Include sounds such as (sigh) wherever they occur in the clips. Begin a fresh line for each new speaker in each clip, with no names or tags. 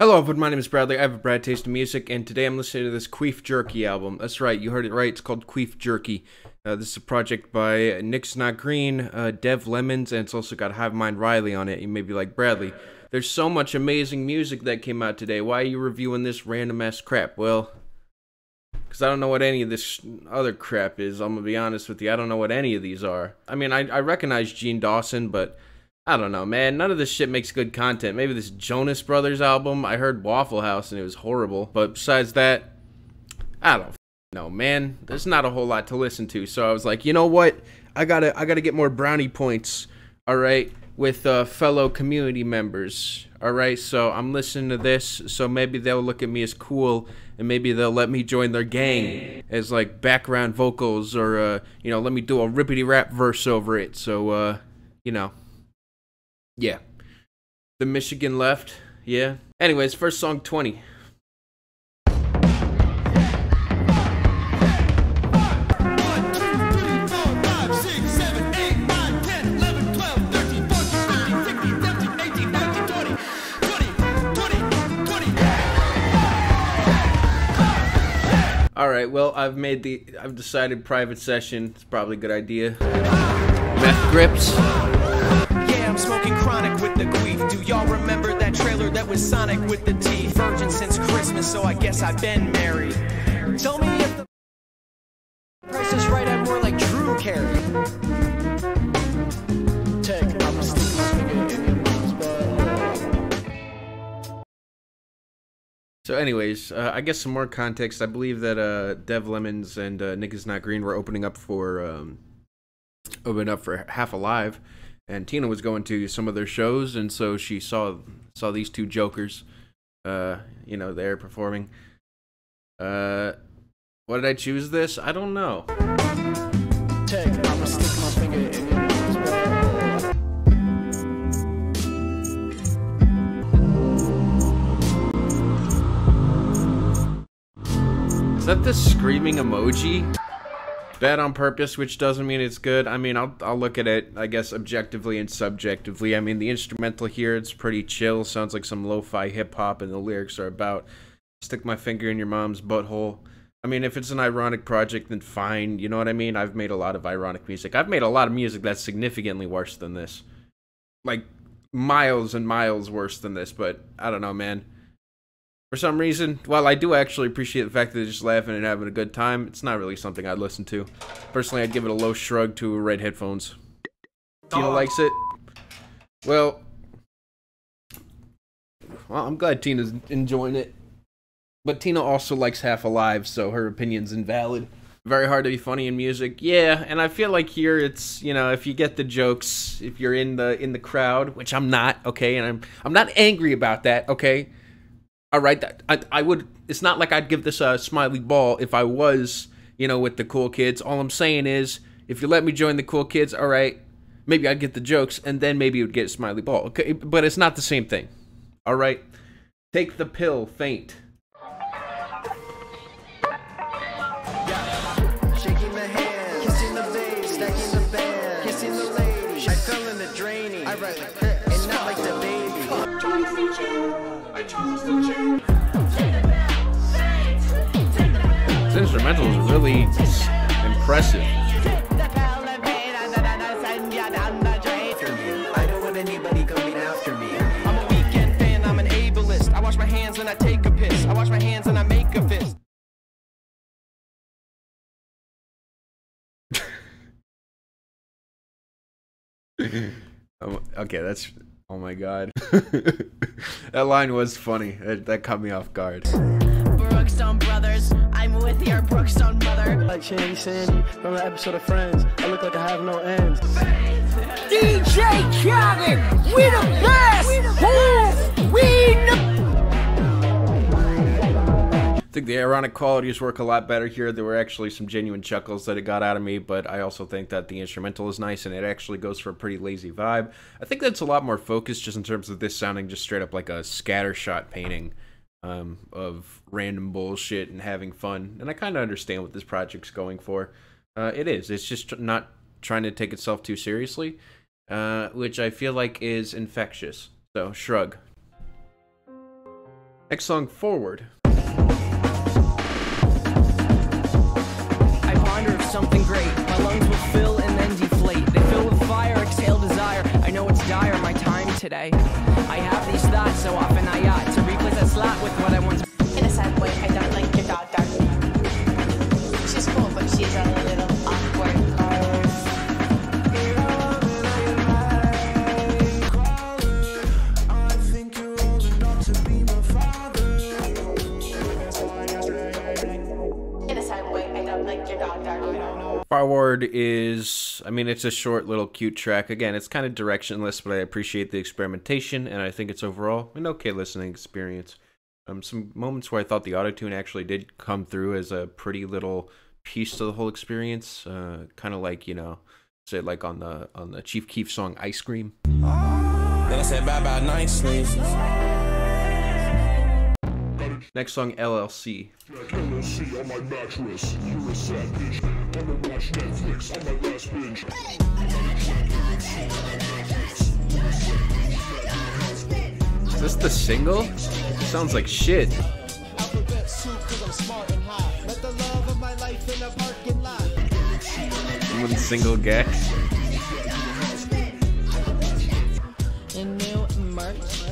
Hello, everyone. My name is Bradley. I have a Brad Taste of Music, and today I'm listening to this Queef Jerky album. That's right, you heard it right. It's called Queef Jerky. Uh, this is a project by Nick's Not Green, uh, Dev Lemons, and it's also got Hive Mind Riley on it. You may be like, Bradley, there's so much amazing music that came out today. Why are you reviewing this random ass crap? Well, because I don't know what any of this other crap is. I'm to be honest with you. I don't know what any of these are. I mean, I, I recognize Jean Dawson, but I don't know, man. None of this shit makes good content. Maybe this Jonas Brothers album. I heard Waffle House and it was horrible. But besides that, I don't know, man. There's not a whole lot to listen to. So I was like, you know what? I gotta, I gotta get more brownie points. All right, with uh, fellow community members. All right, so I'm listening to this. So maybe they'll look at me as cool, and maybe they'll let me join their gang as like background vocals, or uh, you know, let me do a rippity rap verse over it. So uh, you know. Yeah. The Michigan left. Yeah. Anyways, first song 20. All right, well, I've made the, I've decided private session. It's probably a good idea. Meth grips.
Chronic with the queef. Do y'all remember that trailer that was Sonic with the? Virgin since Christmas, so I guess I've been married. Tell me if the price is right, I'm more like Drew Carey.
So, anyways, uh, I guess some more context. I believe that uh, Dev Lemons and uh, Nick is Not Green were opening up for um, opening up for Half Alive, and Tina was going to some of their shows, and so she saw saw these two jokers, uh, you know, there performing. Uh, why did I choose this? I don't know.
Tech, I'ma stick my finger in your mom's.
Is that the screaming emoji? Bad on purpose, which doesn't mean it's good. I mean, I'll, I'll look at it, I guess, objectively and subjectively. I mean, the instrumental here, it's pretty chill. Sounds like some lo-fi hip-hop, and the lyrics are about stick my finger in your mom's butthole. I mean, if it's an ironic project, then fine. You know what I mean? I've made a lot of ironic music. I've made a lot of music that's significantly worse than this. Like, miles and miles worse than this, but I don't know, man for some reason, while I do actually appreciate the fact that they're just laughing and having a good time, it's not really something I'd listen to. Personally, I'd give it a low shrug to red headphones. Tina likes it. Well, well, I'm glad Tina's enjoying it. But Tina also likes Half Alive, so her opinion's invalid. Very hard to be funny in music. Yeah, and I feel like here it's, you know, if you get the jokes, if you're in the in the crowd, which I'm not, okay, and I'm I'm not angry about that, okay? All right that I, I would it's not like i'd give this a smiley ball if i was you know with the cool kids. All i'm saying is if you let me join the cool kids all right maybe i'd get the jokes and then maybe you would get a smiley ball. Okay but it's not the same thing. All right? Take the pill faint.
Shaking the hand,
instrumental is really impressive
I don't want anybody coming after me. I'm a weekend fan, I'm an ableist. I wash my hands and I take a piss. I wash my hands and I make a fist. (laughs)
Um, okay that's oh my god (laughs) that line was funny that, that caught me off guard
Brookstone Brothers, I'm with your Brookstone mother.
Like Shandy Sandy from the episode of Friends. I look like I have no ends.
DJ Khaled, we the best. Who we the
I think the ironic qualities work a lot better here. There were actually some genuine chuckles that it got out of me, but I also think that the instrumental is nice and it actually goes for a pretty lazy vibe. I think that's a lot more focused just in terms of this sounding just straight up like a scattershot painting um, of random bullshit and having fun. And I kind of understand what this project's going for. Uh, it is. It's just not trying to take itself too seriously, uh, which I feel like is infectious. So, shrug. Next song, Forward.
I ponder something great. My lungs will fill and then deflate. They fill with fire, exhale desire. I know it's dire, my time today. I have these thoughts so often I ought to replace that slot with what I once.
In a sad way, I don't like your dog, dog. She's cool, but she's a little awkward. In a I
mean, it's a short little cute track. Again, it's kind of directionless, but I appreciate the experimentation, and I think it's overall an okay listening experience. Um, some moments where I thought the autotune actually did come through as a pretty little piece to the whole experience. Uh, kind of like you know, say like on the on the Chief Keef song "Ice Cream."
Then I said bye bye nicely.
Next song "LLC."
LLC on my mattress. You're a savage. I'ma watch Netflix on my last binge.
Is this the single? Sounds like shit.
Alphabet soup, cause I'm smart and hot. Met the love of my life in a parking lot.
One single gag.
In new merch,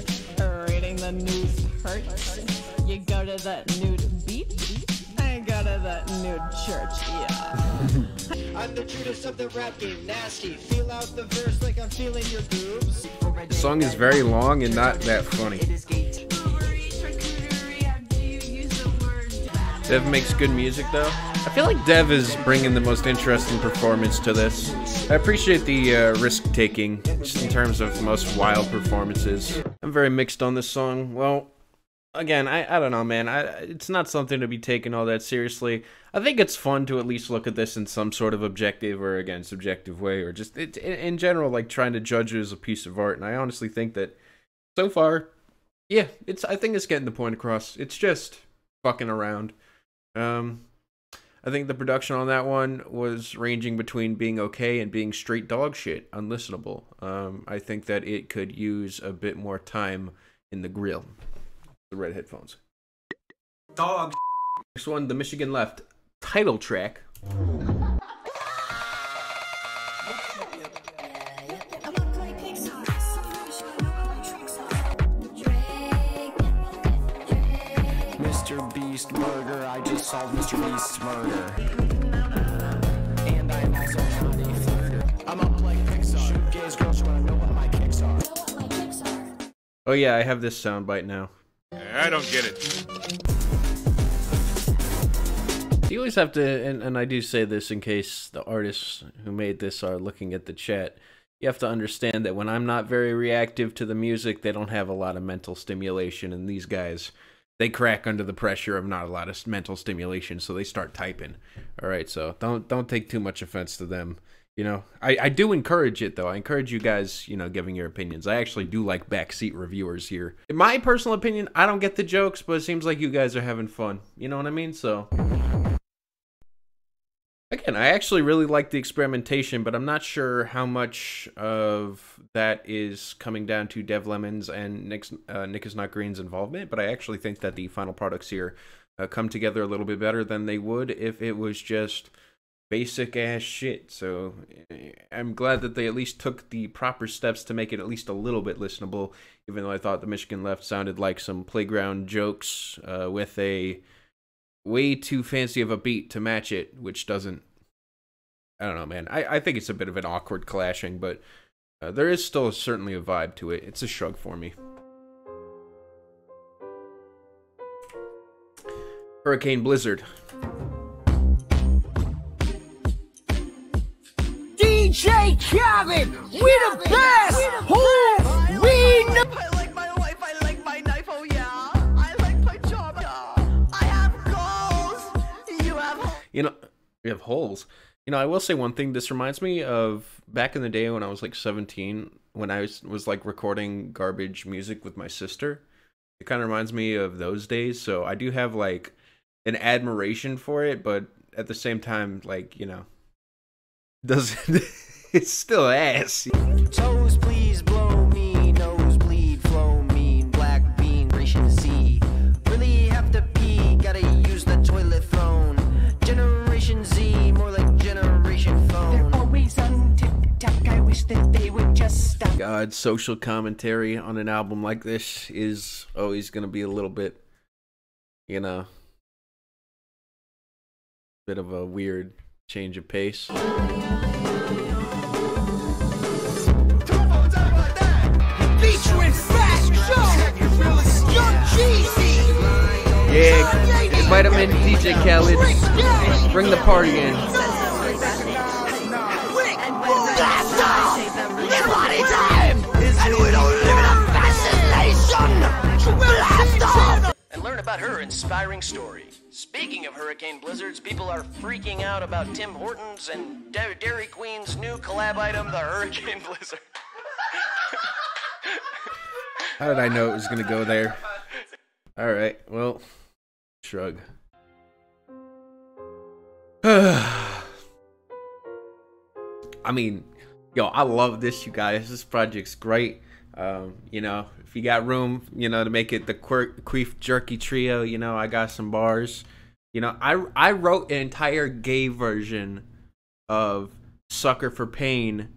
reading the news hurts. You go to that nude beach, I go to that nude church, yeah.
I'm the Judas of the rap game, nasty. Feel out the verse like I'm feeling your grooves.
The song is very long and not that funny. Dev makes good music though. I feel like Dev is bringing the most interesting performance to this. I appreciate the uh, risk taking, just in terms of most wild performances. I'm very mixed on this song. Well, again, I, I don't know, man. I, it's not something to be taken all that seriously. I think it's fun to at least look at this in some sort of objective or again subjective way, or just it, in, in general, like trying to judge it as a piece of art. And I honestly think that so far, yeah, it's. I think it's getting the point across. It's just fucking around. Um, I think the production on that one was ranging between being okay and being straight dog shit, unlistenable. Um, I think that it could use a bit more time in the grill. The red headphones.
Dog.
Next one, the Michigan Left title track.
Mr. Beast Burger, I just solved Mr. Beast's murder. And I'm also not a flirter. I'm up like Pixar. Shoot gays, girls, you wanna know what my kicks are.
Oh yeah, I have this soundbite now.
I don't get it.
You always have to, and, and I do say this in case the artists who made this are looking at the chat. You have to understand that when I'm not very reactive to the music, they don't have a lot of mental stimulation, and these guys, they crack under the pressure of not a lot of mental stimulation, so they start typing. All right, so don't don't take too much offense to them. You know, I, I do encourage it though. I encourage you guys, you know, giving your opinions. I actually do like backseat reviewers here. In my personal opinion, I don't get the jokes, but it seems like you guys are having fun. You know what I mean? So Again, I actually really like the experimentation, but I'm not sure how much of that is coming down to Dev Lemons and Nick's, uh, Nick is Not Green's involvement. But I actually think that the final products here uh, come together a little bit better than they would if it was just basic ass shit. So eh, I'm glad that they at least took the proper steps to make it at least a little bit listenable, even though I thought the Michigan Left sounded like some playground jokes uh, with a way too fancy of a beat to match it, which doesn't. I don't know, man. I, I think it's a bit of an awkward clashing, but uh, there is still certainly a vibe to it. It's a shrug for me. Hurricane Blizzard.
DJ Kevin, we the best. Who we know.
I like my wife, I like my knife, oh yeah. I like my job. I have goals. You have
You know, we have holes. You know, I will say one thing. This reminds me of back in the day when I was like 17, when I was, was like recording garbage music with my sister. It kind of reminds me of those days. So I do have like an admiration for it, but at the same time, like, you know, doesn't (laughs) it's still ass.
Toes please blow me, nose bleed, flow black bean, ration. Really
have to pee, gotta use the toilet phone. Generation Z, more like generation phone. They're always
on TikTok. I wish that they would just stop.
God, social commentary on an album like this is always gonna be a little bit you know bit of a weird change of pace.
Featuring Fast Joe, Young Jeezy,
Yeah, invite him in, DJ Khaled. Bring the party in.
and learn about her inspiring story. Speaking of hurricane blizzards, people are freaking out about Tim Hortons and Da- Dairy Queen's new collab item, the Hurricane (laughs) Blizzard.
How did I know it was going to go there? All right, well, shrug. (sighs) I mean, yo, I love this, you guys. This project's great. Um, you know, if you got room, you know, to make it the Quir- Queef Jerky Trio, you know, I got some bars. You know, I I wrote an entire gay version of Sucker for Pain.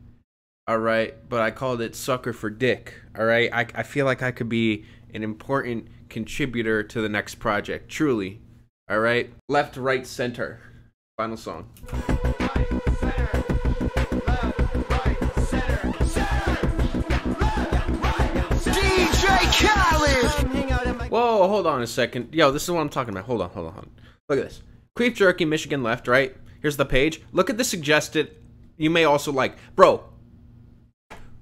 All right, but I called it Sucker for Dick. All right, I I feel like I could be an important contributor to the next project. Truly. All right, left, right, center. Final song.
DJ Khaled.
Whoa, hold on a second. Yo, this is what I'm talking about. Hold on, hold on, hold on. Look at this. Queef Jerky, Michigan left, right? Here's the page. Look at the suggested. You may also like. Bro,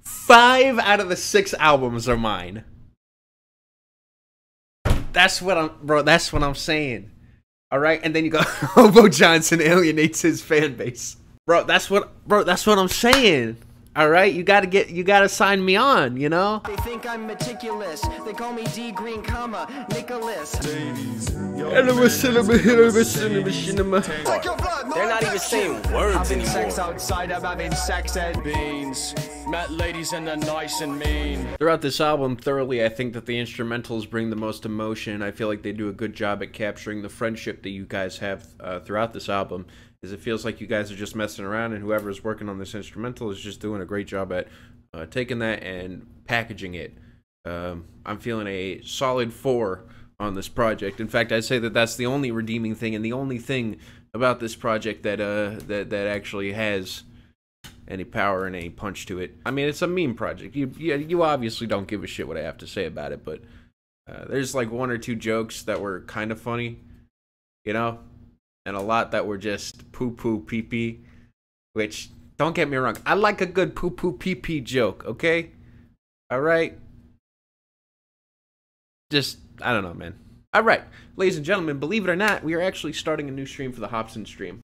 five out of the six albums are mine. That's what I'm, bro, that's what I'm saying. All right? And then you go, (laughs) Hobo Johnson alienates his fan base. Bro, that's what, bro, that's what I'm saying. All right? You gotta get, you gotta sign me on, you know?
They think I'm meticulous. They call me D Green, comma Nicholas.
They're not
even saying words
Having sex
anymore.
outside of having sex and beans. Met ladies and they're nice and mean.
Throughout this album, thoroughly, I think that the instrumentals bring the most emotion. I feel like they do a good job at capturing the friendship that you guys have uh, throughout this album. Is it feels like you guys are just messing around, and whoever is working on this instrumental is just doing a great job at uh, taking that and packaging it. Um, I'm feeling a solid four on this project. In fact, I'd say that that's the only redeeming thing and the only thing about this project that uh that that actually has any power and any punch to it. I mean, it's a meme project. You you, you obviously don't give a shit what I have to say about it, but uh, there's like one or two jokes that were kind of funny, you know, and a lot that were just poo poo pee pee. Which don't get me wrong, I like a good poo poo pee pee joke. Okay, all right. Just I don't know, man. All right, ladies and gentlemen, believe it or not, we are actually starting a new stream for the Hobson stream.